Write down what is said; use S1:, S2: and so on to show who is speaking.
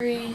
S1: Three.